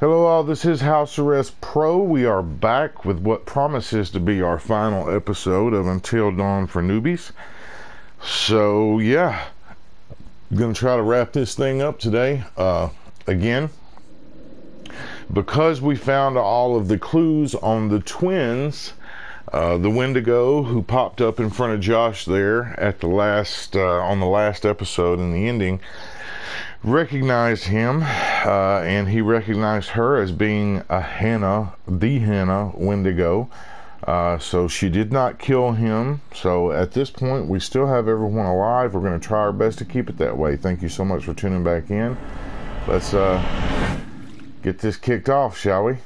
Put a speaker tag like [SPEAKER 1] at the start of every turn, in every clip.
[SPEAKER 1] Hello, all. This is House Arrest Pro. We are back with what promises to be our final episode of Until Dawn for Newbies. So, yeah, I'm going to try to wrap this thing up today. Uh, again, because we found all of the clues on the twins, uh, the Wendigo who popped up in front of Josh there at the last uh, on the last episode in the ending recognized him, uh, and he recognized her as being a Hannah, the Hannah Wendigo. Uh, so she did not kill him. So at this point, we still have everyone alive. We're going to try our best to keep it that way. Thank you so much for tuning back in. Let's uh, get this kicked off, shall we?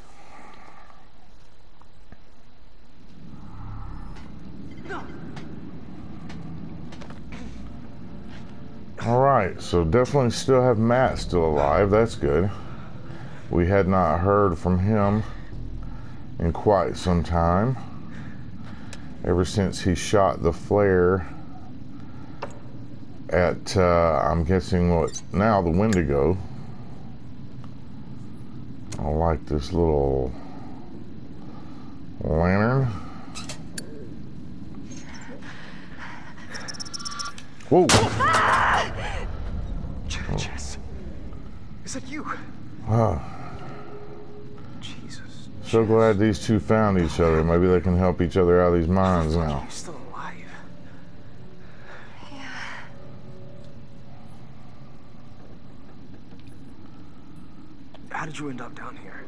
[SPEAKER 1] All right, so definitely still have Matt still alive. That's good. We had not heard from him in quite some time. Ever since he shot the flare at, uh, I'm guessing what now the Wendigo. I like this little lantern. Whoa!
[SPEAKER 2] Jess, is that you?
[SPEAKER 1] Wow.
[SPEAKER 2] Jesus,
[SPEAKER 1] So glad these two found each other. Maybe they can help each other out of these mines now.
[SPEAKER 2] you're still alive. Yeah. How did you end up down here?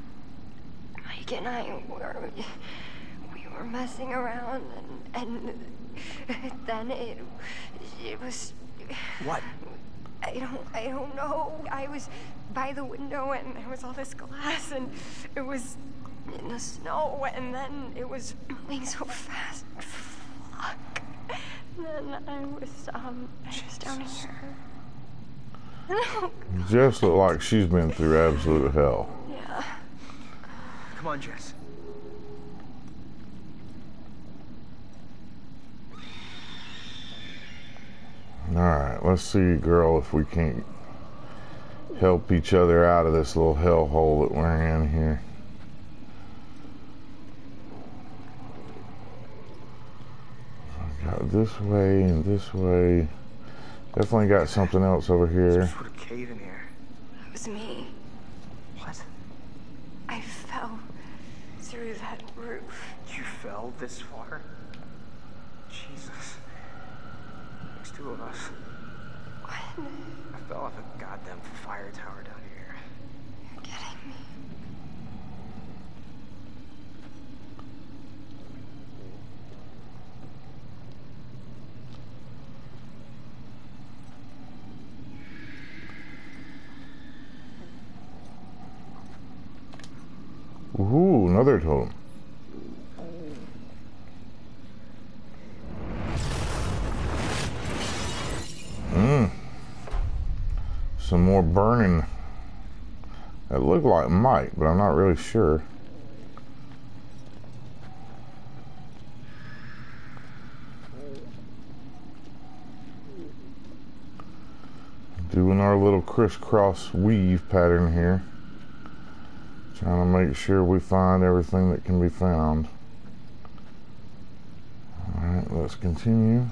[SPEAKER 3] Mike and I were we were messing around and and then it it was
[SPEAKER 2] What?
[SPEAKER 3] I don't I don't know. I was by the window and there was all this glass and it was in the snow and then it was moving so fast. Fuck. And then I was um I was down here.
[SPEAKER 1] Jess look like she's been through absolute hell.
[SPEAKER 3] yeah.
[SPEAKER 2] Come on, Jess.
[SPEAKER 1] Alright, let's see, girl, if we can't help each other out of this little hellhole that we're in here. Got this way and this way. Definitely got something else over here.
[SPEAKER 2] Just put a cave in here.
[SPEAKER 3] It was me.
[SPEAKER 2] What?
[SPEAKER 3] I fell through that roof.
[SPEAKER 2] You fell this far? Jesus. There's two of us.
[SPEAKER 3] What?
[SPEAKER 2] I fell off a goddamn fire tower down here.
[SPEAKER 3] You're kidding me.
[SPEAKER 1] Ooh, another totem. Burning. It looked like might, but I'm not really sure. Doing our little crisscross weave pattern here. Trying to make sure we find everything that can be found. Alright, let's continue.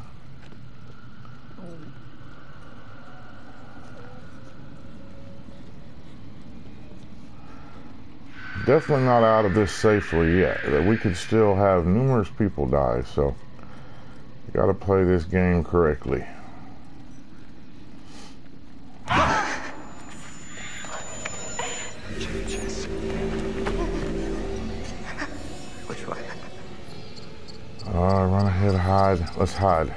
[SPEAKER 1] Definitely not out of this safely yet. That we could still have numerous people die, so you gotta play this game correctly.
[SPEAKER 2] Which way?
[SPEAKER 1] Uh, run ahead, hide. Let's hide.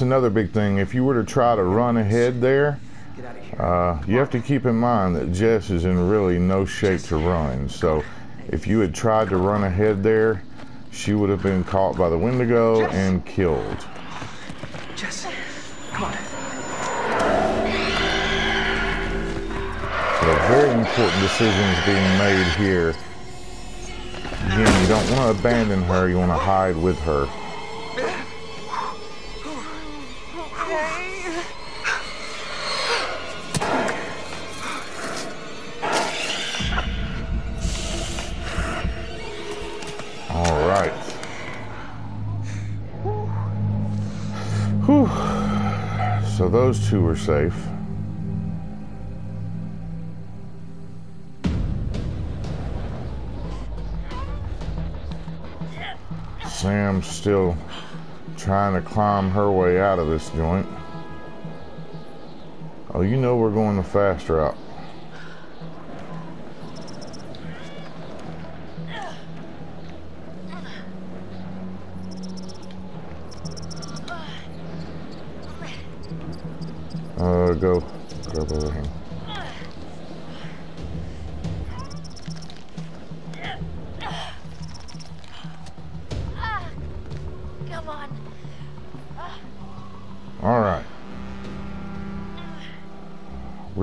[SPEAKER 1] That's another big thing. If you were to try to run ahead there,
[SPEAKER 2] get out of here.
[SPEAKER 1] Uh, you have to keep in mind that Jess is in really no shape to run. So if you had tried to run ahead there, she would have been caught by the Wendigo and killed.
[SPEAKER 2] Jess, come on.
[SPEAKER 1] So very important decisions being made here. Again, you don't want to abandon her, you want to hide with her. Those two were safe. Sam's still trying to climb her way out of this joint. Oh, you know we're going the fast route.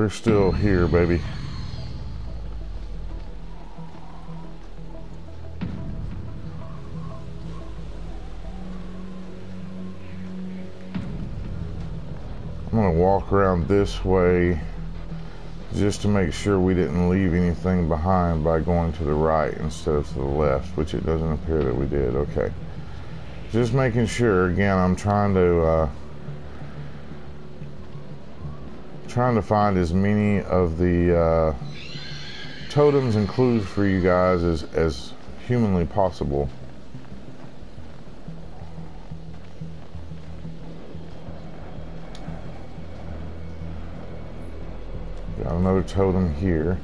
[SPEAKER 1] We're still here, baby. I'm to walk around this way just to make sure we didn't leave anything behind by going to the right instead of to the left, which it doesn't appear that we did. Okay. Just making sure, again, I'm trying to uh, trying to find as many of the uh, totems and clues for you guys as, as humanly possible. Got another totem here.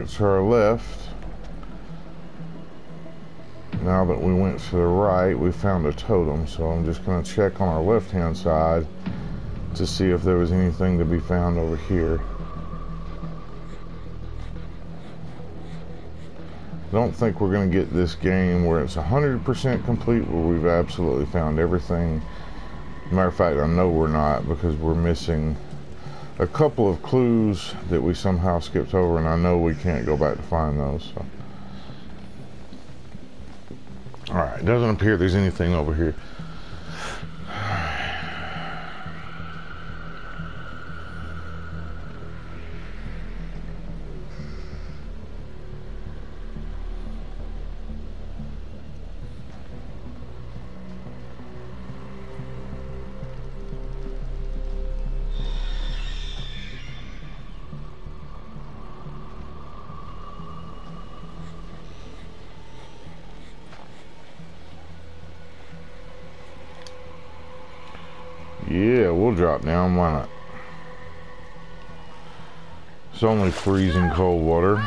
[SPEAKER 1] Back to our left. Now that we went to the right, we found a totem, so I'm just going to check on our left hand side to see if there was anything to be found over here. don't think we're going to get this game where it's 100% complete, where we've absolutely found everything. Matter of fact, I know we're not because we're missing a couple of clues that we somehow skipped over, and I know we can't go back to find those. So. All right, doesn't appear there's anything over here. Drop down. Why not? It's only freezing cold water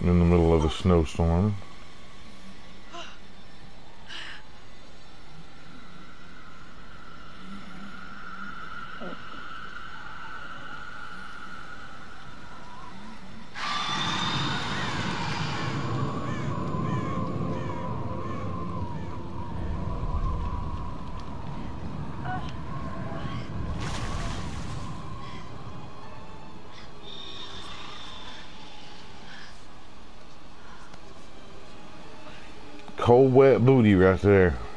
[SPEAKER 1] in the middle of a snowstorm. Wet booty right there.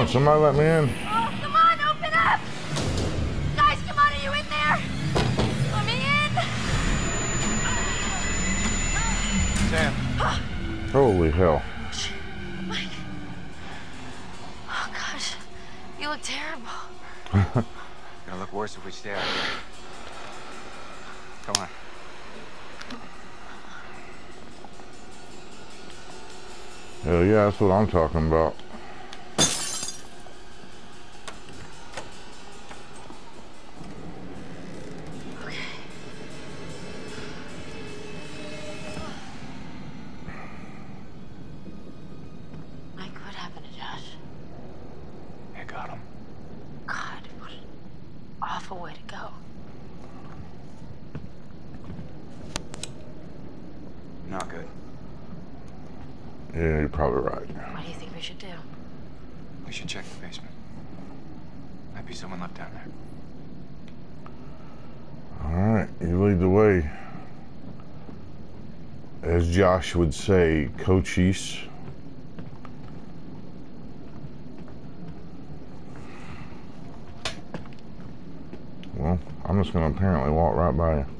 [SPEAKER 1] On, somebody let me in.
[SPEAKER 3] Oh, come on, open up! Guys, come on, are you in there? Let me in!
[SPEAKER 2] Sam,
[SPEAKER 1] Holy hell.
[SPEAKER 3] Mike. Oh, gosh. You look terrible.
[SPEAKER 2] gonna look worse if we stay out here. Come on.
[SPEAKER 1] Hell yeah, that's what I'm talking about.
[SPEAKER 3] Awful way to go.
[SPEAKER 2] Not good.
[SPEAKER 1] Yeah, you're probably right.
[SPEAKER 3] What do you think we should do?
[SPEAKER 2] We should check the basement. Might be someone left down there.
[SPEAKER 1] Alright, you lead the way. As Josh would say, coachies. Well, I'm just going to apparently walk right by you.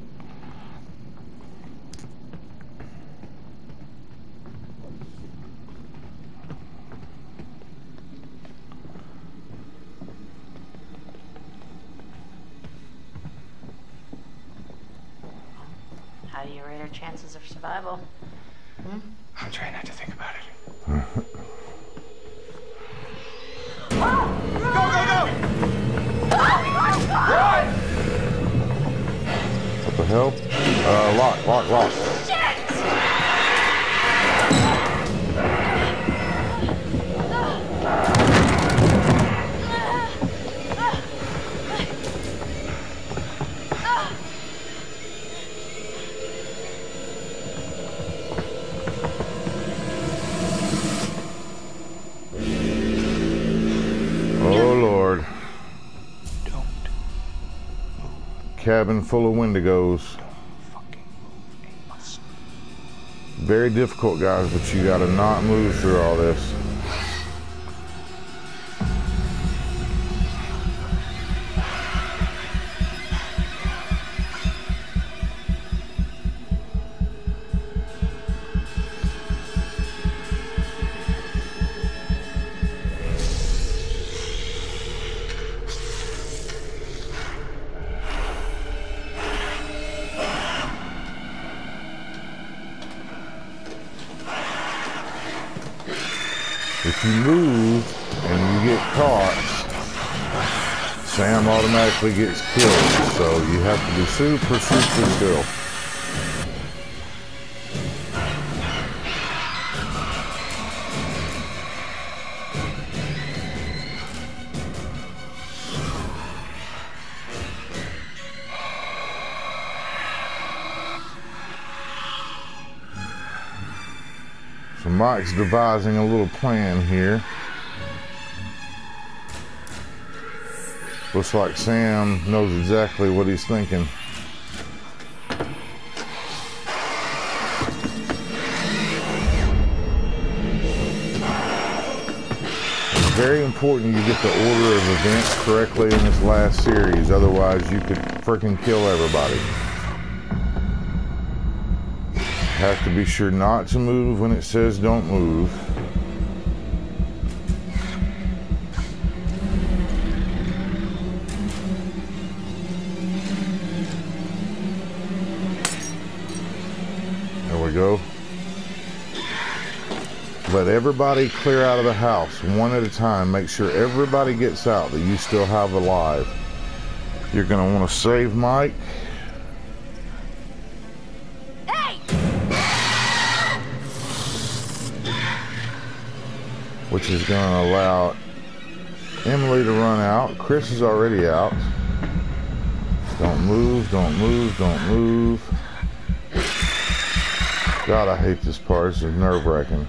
[SPEAKER 1] Hell? Uh, lock, lock, lock. Cabin full of wendigos. Very difficult, guys, but you gotta not move through all this. If you move and you get caught, Sam automatically gets killed. So you have to be super, super still. Devising a little plan here. Looks like Sam knows exactly what he's thinking. It's very important you get the order of events correctly in this last series, otherwise you could freaking kill everybody. Have to be sure not to move when it says don't move. There we go. Let everybody clear out of the house one at a time. Make sure everybody gets out that you still have alive. You're going to want to save Mike. Which is going to allow Emily to run out. Chris is already out. Don't move, don't move, don't move. God, I hate this part. This is nerve wracking.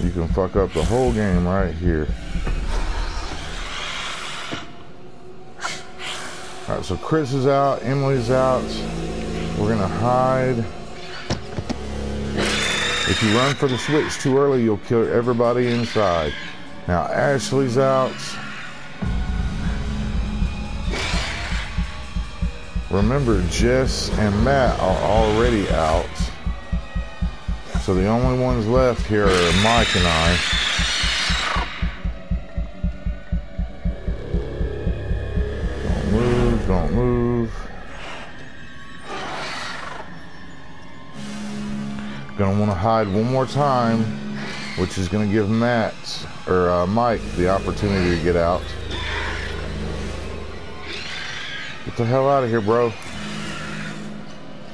[SPEAKER 1] You can fuck up the whole game right here. Alright, so Chris is out, Emily's out. We're gonna hide. If you run for the switch too early, you'll kill everybody inside. Now Ashley's out. Remember, Jess and Matt are already out. So the only ones left here are Mike and I. Don't move, don't move. Gonna want to hide one more time, which is gonna give Matt or uh, Mike the opportunity to get out. Get the hell out of here, bro.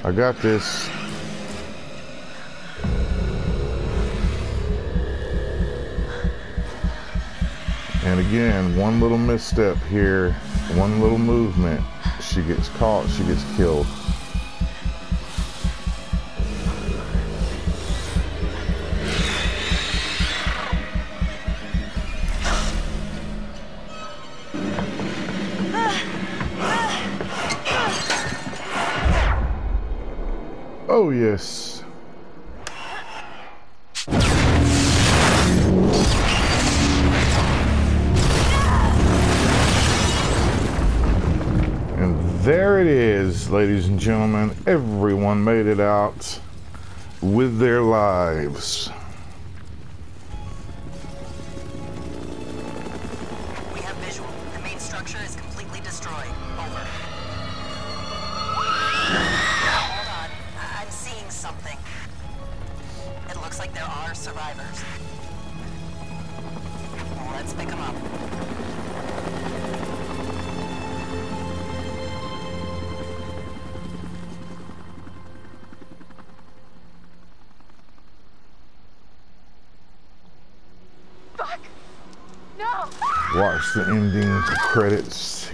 [SPEAKER 1] I got this. And again, one little misstep here, one little movement, she gets caught, she gets killed. Oh, yes. And there it is, ladies and gentlemen. Everyone made it out with their lives.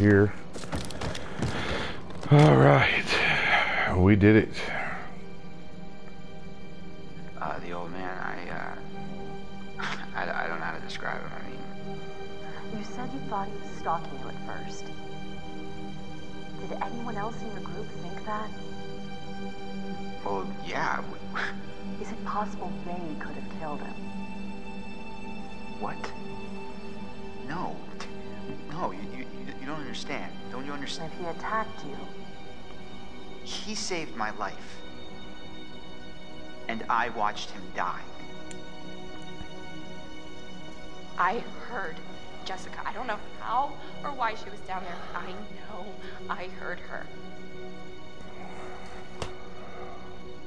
[SPEAKER 1] Here. All right. We did it.
[SPEAKER 2] Uh, the old man, I, uh, I, I don't know how to describe him. I mean,
[SPEAKER 4] You said you thought he was stalking you at first. Did anyone else in your group think that?
[SPEAKER 2] well, yeah.
[SPEAKER 4] Is it possible they could have killed him?
[SPEAKER 2] What? No. No, you, you, you- you don't understand. Don't you understand?
[SPEAKER 4] if he attacked you,
[SPEAKER 2] He saved my life. And I watched him die.
[SPEAKER 5] I heard Jessica. I don't know how or why she was down there, I know I heard her.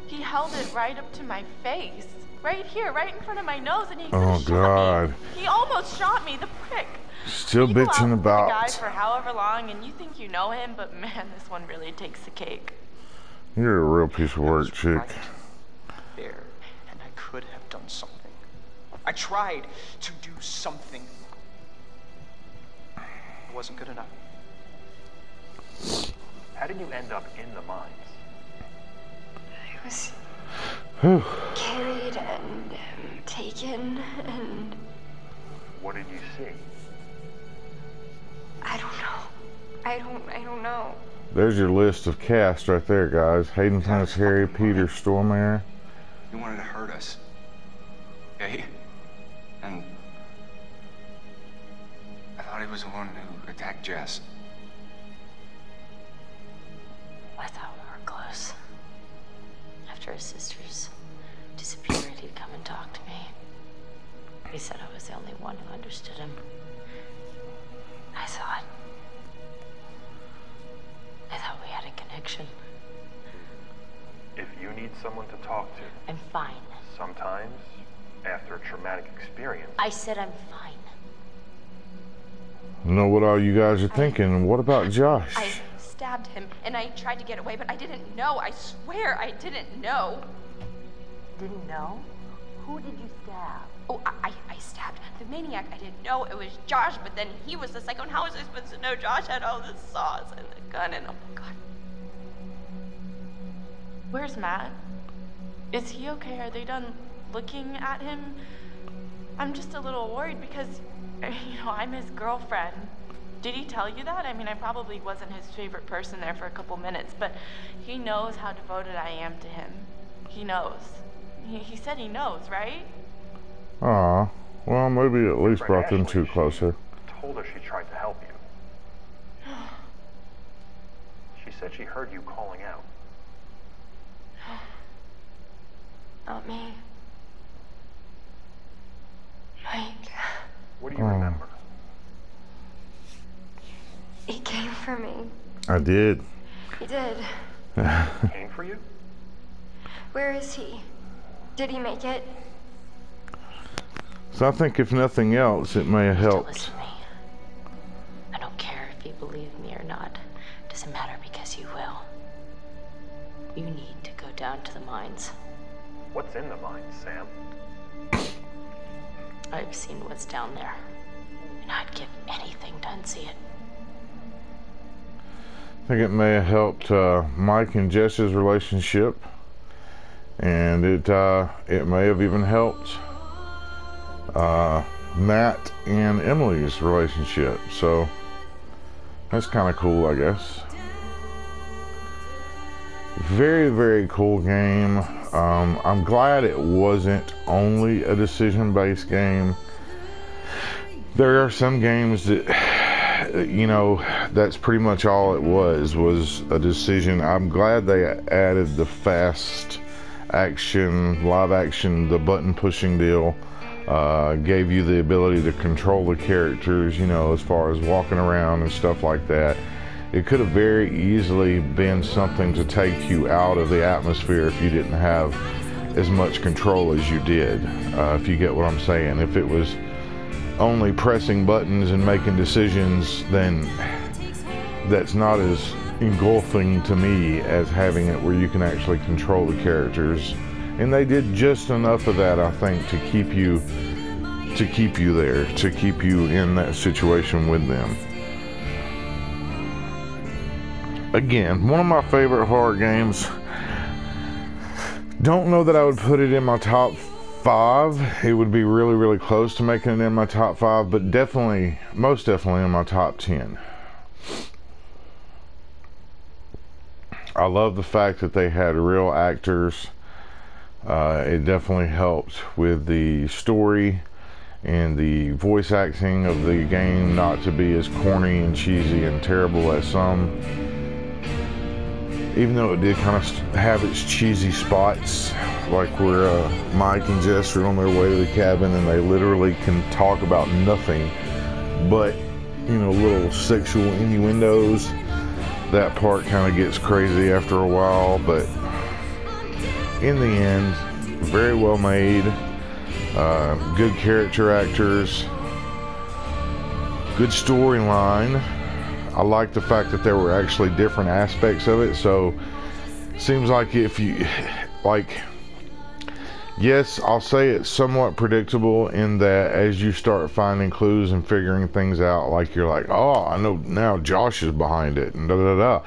[SPEAKER 6] He held it right up to my face. Right here, right in front of my nose, and he
[SPEAKER 1] Oh,
[SPEAKER 6] shot
[SPEAKER 1] God.
[SPEAKER 6] Me. He almost shot me, the prick.
[SPEAKER 1] Still
[SPEAKER 6] You
[SPEAKER 1] bitching
[SPEAKER 6] about. a guy for however long, and you think you know him, but man, this one really takes the cake.
[SPEAKER 1] You're a real piece of work, chick.
[SPEAKER 2] right There, and I could have done something. I tried to do something. It wasn't good enough.
[SPEAKER 7] How did you end up in the mines?
[SPEAKER 3] I was carried and um, taken, and
[SPEAKER 7] What did you see?
[SPEAKER 3] I don't know. I don't. I don't know.
[SPEAKER 1] There's your list of cast right there, guys. Hayden Harry, Peter Stormare.
[SPEAKER 8] He wanted to hurt us. Okay? And I thought he was the one who attacked Jess.
[SPEAKER 4] I thought we were close. After his sisters disappeared, he'd come and talk to me. He said I was the only one who understood him. Had.
[SPEAKER 7] If you need someone to talk to,
[SPEAKER 4] I'm fine.
[SPEAKER 7] sometimes, after a traumatic experience,
[SPEAKER 4] I said I'm fine.
[SPEAKER 1] Know what all you guys are thinking. What about Josh?
[SPEAKER 5] I stabbed him and I tried to get away, but I didn't know. I swear I didn't know.
[SPEAKER 4] Didn't know? Who did you stab?
[SPEAKER 5] Oh, I, I, I stabbed the maniac. I didn't know it was Josh, but then he was the psycho. And how was I supposed to know Josh had all the saws and the gun and oh my god.
[SPEAKER 6] Where's Matt? Is he okay? Are they done looking at him? I'm just a little worried because, you know, I'm his girlfriend. Did he tell you that? I mean, I probably wasn't his favorite person there for a couple minutes, but he knows how devoted I am to him. He knows. He, he said he knows, right?
[SPEAKER 1] Ah, Well, maybe at least brought them two closer.
[SPEAKER 7] Told her she tried to help you. She said she heard you calling out.
[SPEAKER 3] Not me. Mike.
[SPEAKER 7] What do you remember?
[SPEAKER 3] He came for me.
[SPEAKER 1] I did.
[SPEAKER 3] He did.
[SPEAKER 7] Came for you?
[SPEAKER 3] Where is he? Did he make it?
[SPEAKER 1] So I think if nothing else, it may have
[SPEAKER 4] Still
[SPEAKER 1] helped.
[SPEAKER 4] listen to me. I don't care if you believe me or not. It Doesn't matter because you will. You need to go down to the mines.
[SPEAKER 7] What's in the mine, Sam?
[SPEAKER 4] I've seen what's down there. And I'd give anything to unsee it.
[SPEAKER 1] I think it may have helped uh, Mike and Jess's relationship, and it uh, it may have even helped uh, Matt and Emily's relationship. So that's kind of cool, I guess. Very very cool game. Um, I'm glad it wasn't only a decision-based game. There are some games that you know that's pretty much all it was was a decision i'm glad they added the fast action live action the button pushing deal uh, gave you the ability to control the characters you know as far as walking around and stuff like that it could have very easily been something to take you out of the atmosphere if you didn't have as much control as you did uh, if you get what i'm saying if it was only pressing buttons and making decisions, then that's not as engulfing to me as having it where you can actually control the characters. And they did just enough of that, I think, to keep you to keep you there, to keep you in that situation with them. Again, one of my favorite horror games. Don't know that I would put it in my top five. It would be really, really close to making it in my top five, but definitely, most definitely in my top 10. I love the fact that they had real actors. Uh, it definitely helped with the story and the voice acting of the game not to be as corny and cheesy and terrible as some. Even though it did kind of have its cheesy spots, like where uh, Mike and Jess are on their way to the cabin and they literally can talk about nothing but, you know, little sexual innuendos. That part kind of gets crazy after a while, but in the end, very well made, uh, good character actors, good storyline. I like the fact that there were actually different aspects of it. So, seems like if you like yes, I'll say it's somewhat predictable in that as you start finding clues and figuring things out, like you're like, oh, I know now Josh is behind it, and da da da.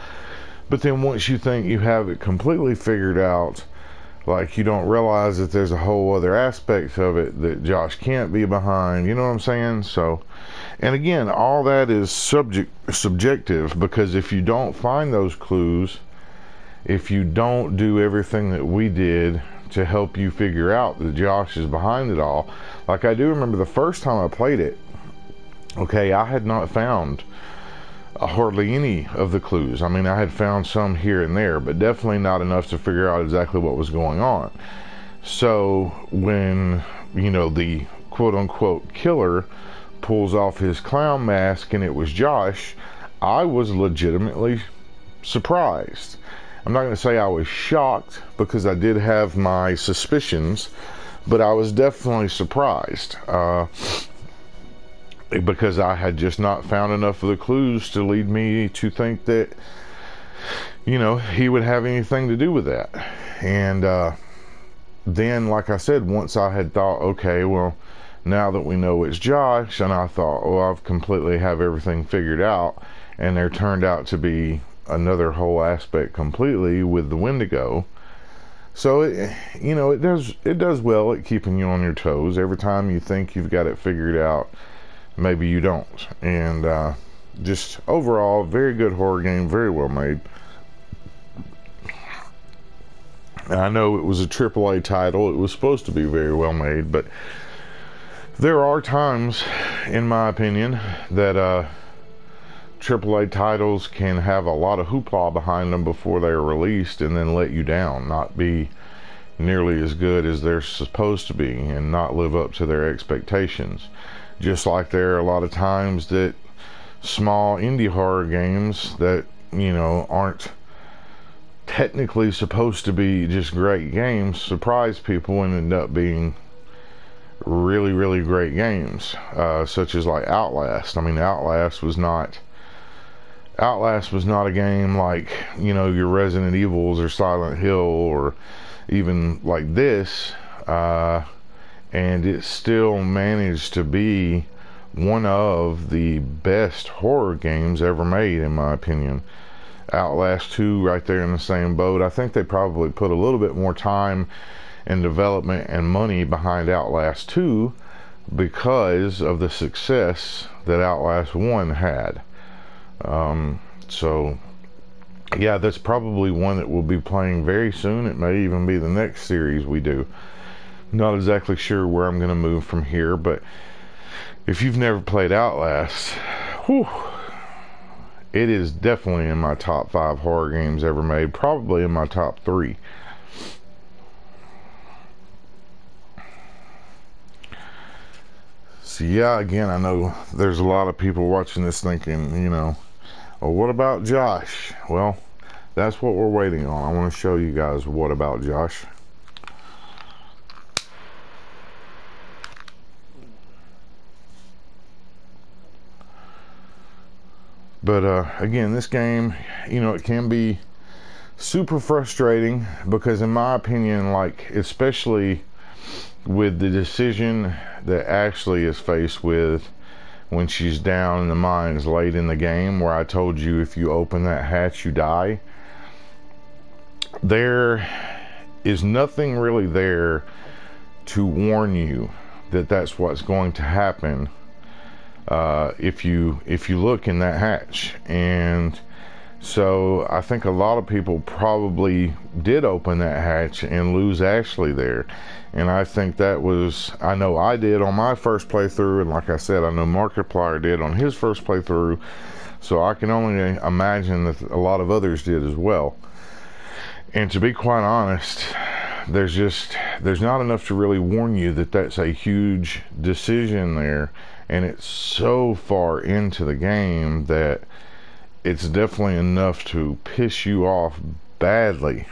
[SPEAKER 1] But then once you think you have it completely figured out, like you don't realize that there's a whole other aspect of it that Josh can't be behind. You know what I'm saying? So, and again, all that is subject subjective because if you don't find those clues, if you don't do everything that we did to help you figure out that Josh is behind it all. Like I do remember the first time I played it, okay, I had not found hardly any of the clues. I mean, I had found some here and there, but definitely not enough to figure out exactly what was going on. So when, you know, the quote unquote killer pulls off his clown mask and it was Josh, I was legitimately surprised. I'm not going to say I was shocked because I did have my suspicions, but I was definitely surprised uh, because I had just not found enough of the clues to lead me to think that, you know, he would have anything to do with that. And uh, then, like I said, once I had thought, okay, well, now that we know it's Josh, and I thought, well, I've completely have everything figured out, and there turned out to be another whole aspect completely with the Wendigo. So it, you know, it does it does well at keeping you on your toes. Every time you think you've got it figured out, maybe you don't. And uh, just overall, very good horror game, very well made. I know it was a AAA title. It was supposed to be very well made, but there are times, in my opinion, that uh, AAA titles can have a lot of hoopla behind them before they are released and then let you down, not be nearly as good as they're supposed to be, and not live up to their expectations. Just like there are a lot of times that small indie horror games that, you know, aren't technically supposed to be just great games surprise people and end up being really, really great games, uh, such as like Outlast. I mean, Outlast was not. Outlast was not a game like, you know, your Resident Evils or Silent Hill or even like this. Uh, and it still managed to be one of the best horror games ever made, in my opinion. Outlast 2 right there in the same boat. I think they probably put a little bit more time and development and money behind Outlast 2 because of the success that Outlast 1 had. Um, so, yeah, that's probably one that we'll be playing very soon. It may even be the next series we do. Not exactly sure where I'm going to move from here, but if you've never played Outlast, whew, it is definitely in my top five horror games ever made, probably in my top three. So yeah, again, I know there's a lot of people watching this thinking, you know, well, what about Josh? Well, that's what we're waiting on. I want to show you guys what about Josh. But uh, again, this game, you know, it can be super frustrating because, in my opinion, like especially with the decision that Ashley is faced with when she's down in the mines late in the game, where I told you if you open that hatch, you die. There is nothing really there to warn you that that's what's going to happen uh, if you if you look in that hatch and so I think a lot of people probably did open that hatch and lose Ashley there. And I think that was, I know I did on my first playthrough. And like I said, I know Markiplier did on his first playthrough. So I can only imagine that a lot of others did as well. And to be quite honest, there's just, there's not enough to really warn you that that's a huge decision there. And it's so far into the game that it's definitely enough to piss you off badly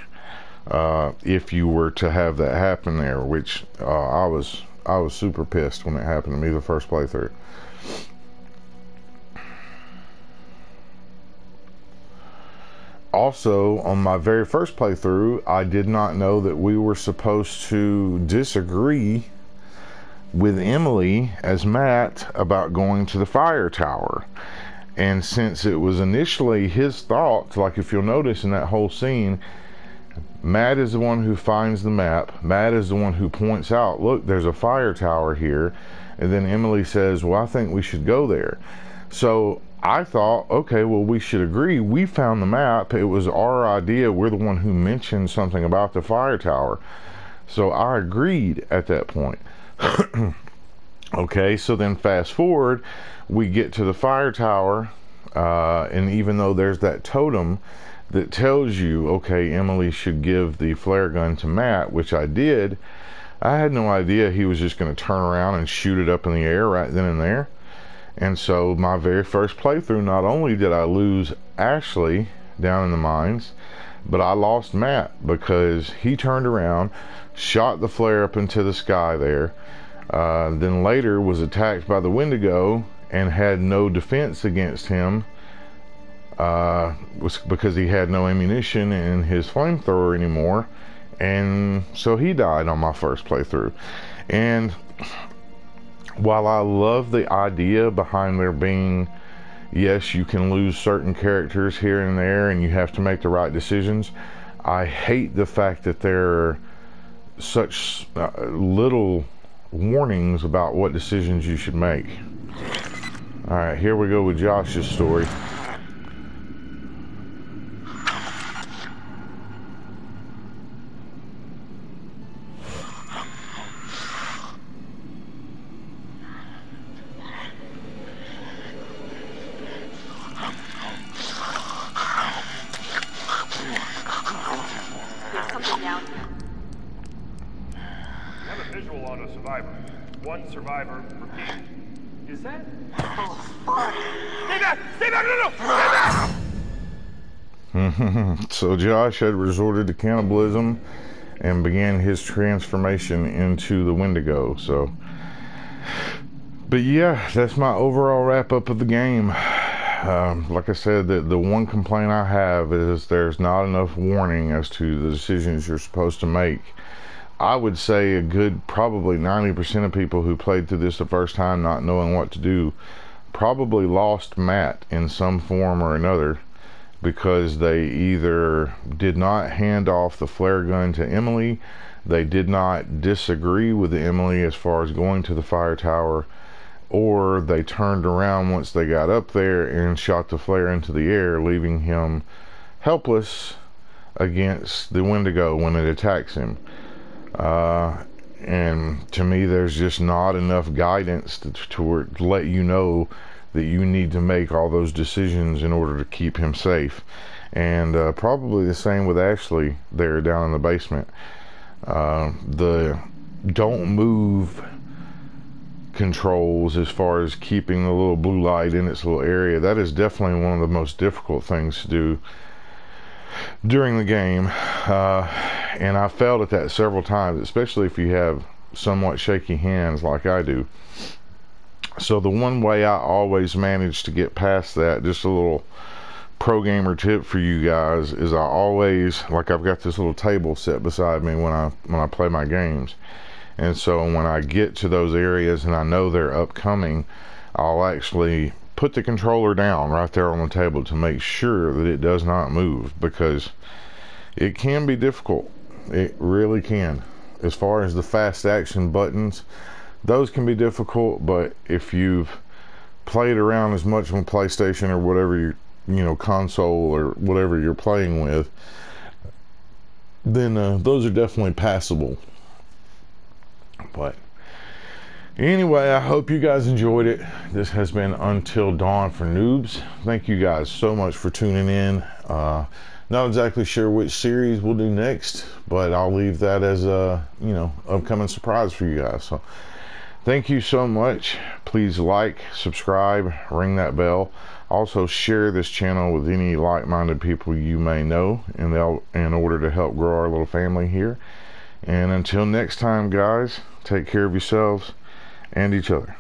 [SPEAKER 1] uh, if you were to have that happen there. Which uh, I was I was super pissed when it happened to me the first playthrough. Also, on my very first playthrough, I did not know that we were supposed to disagree with Emily as Matt about going to the fire tower. And since it was initially his thought, like if you'll notice in that whole scene, Matt is the one who finds the map. Matt is the one who points out, look, there's a fire tower here. And then Emily says, well, I think we should go there. So I thought, okay, well, we should agree. We found the map. It was our idea. We're the one who mentioned something about the fire tower. So I agreed at that point. okay, so then fast forward we get to the fire tower, uh, and even though there's that totem that tells you, okay, Emily should give the flare gun to Matt, which I did, I had no idea he was just going to turn around and shoot it up in the air right then and there. And so, my very first playthrough, not only did I lose Ashley down in the mines, but I lost Matt because he turned around, shot the flare up into the sky there, uh, then later was attacked by the Wendigo and had no defense against him uh, was because he had no ammunition in his flamethrower anymore. And so he died on my first playthrough. And while I love the idea behind there being, yes, you can lose certain characters here and there and you have to make the right decisions, I hate the fact that there are such uh, little warnings about what decisions you should make. All right, here we go with Josh's story.
[SPEAKER 7] one survivor. Repeat. Is that?
[SPEAKER 2] Oh, fuck.
[SPEAKER 7] Stay back! Stay back! No, no! Stay back!
[SPEAKER 1] so Josh had resorted to cannibalism and began his transformation into the Wendigo. So, but yeah, that's my overall wrap up of the game. Um, like I said, the, the one complaint I have is there's not enough warning as to the decisions you're supposed to make. I would say a good probably 90% of people who played through this the first time not knowing what to do probably lost Matt in some form or another because they either did not hand off the flare gun to Emily, they did not disagree with Emily as far as going to the fire tower, or they turned around once they got up there and shot the flare into the air, leaving him helpless against the Wendigo when it attacks him. Uh, and to me, there's just not enough guidance to, to, let you know that you need to make all those decisions in order to keep him safe. And uh, probably the same with Ashley there down in the basement. Uh, the don't move controls as far as keeping the little blue light in its little area, that is definitely one of the most difficult things to do during the game. Uh, and I failed at that several times, especially if you have somewhat shaky hands like I do so the one way I always manage to get past that, just a little pro gamer tip for you guys, is I always like I've got this little table set beside me when I when I play my games. And so when I get to those areas and I know they're upcoming, I'll actually put the controller down right there on the table to make sure that it does not move because it can be difficult. It really can. As far as the fast action buttons, those can be difficult, but if you've played around as much on PlayStation or whatever you you know console or whatever you're playing with, then uh, those are definitely passable. But anyway, I hope you guys enjoyed it. This has been Until Dawn for Noobs. Thank you guys so much for tuning in. Uh, not exactly sure which series we'll do next, but I'll leave that as a you know upcoming surprise for you guys. So Thank you so much. Please like, subscribe, ring that bell. Also share this channel with any like-minded people you may know in, the, in order to help grow our little family here. And until next time, guys, take care of yourselves and each other.